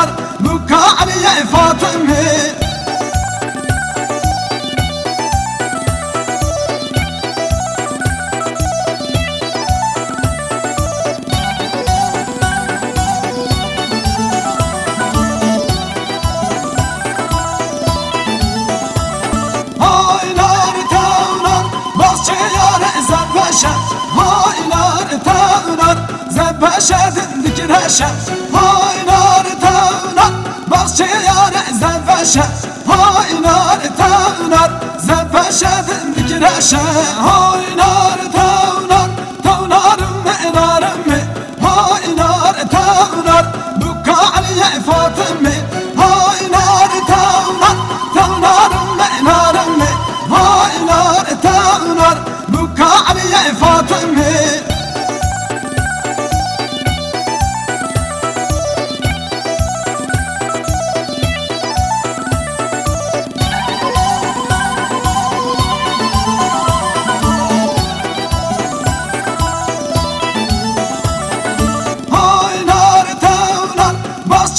الدار بكى علي فاطمه زبشه های نار تونار زبشه دندگیر هشه های چه یار زن باشه های نار تا زن باشه ذنب های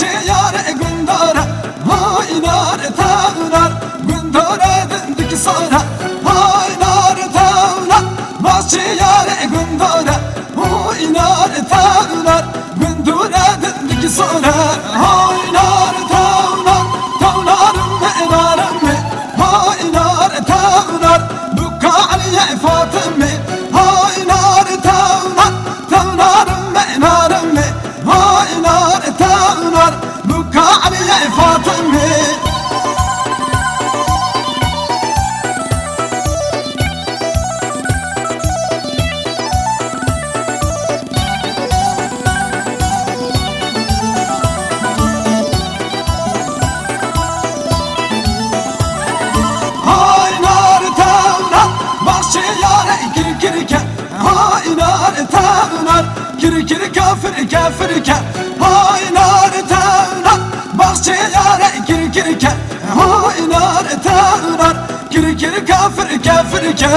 Yar gündara Hay nar tavlar Gündara döndük sonra Hay nar tavlar Basçı yar gündara Hay nar tavlar Gündara döndük sonra Kir kafir kafir ke. Hay nar tavlar Bahçe yare kir kir ke. Hay nar tavlar Kir kir kafir kafir ke